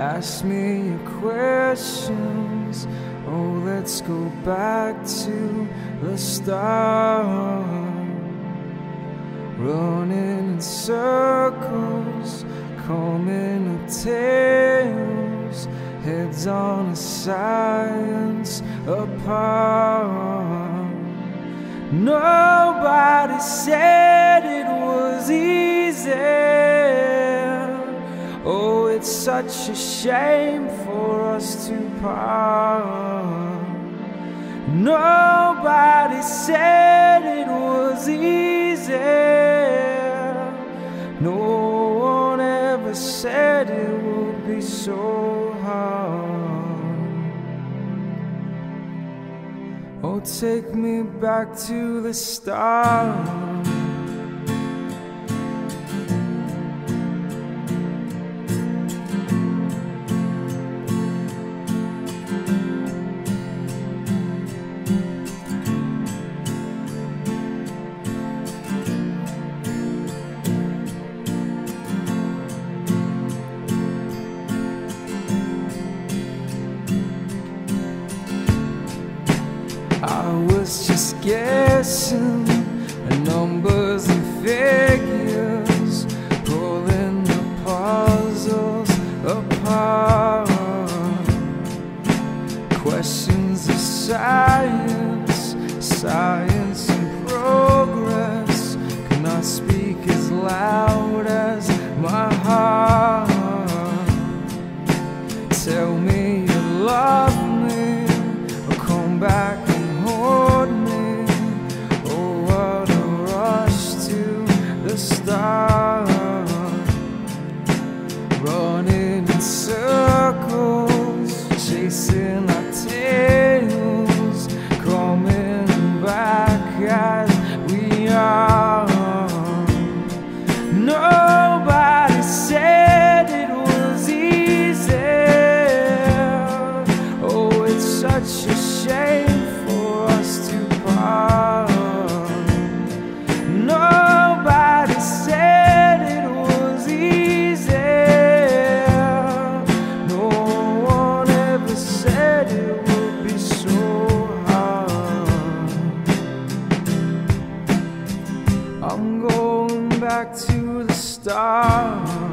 ask me your questions. Oh, let's go back to the start. Running in circles, combing up tails, heads on a science apart. Nobody said it was easy. It's such a shame for us to part. Nobody said it was easy. No one ever said it would be so hard. Oh, take me back to the start. Was just guessing numbers and figures, pulling the puzzles apart. Questions science such a shame for us to part. Nobody said it was easy. No one ever said it would be so hard. I'm going back to the start.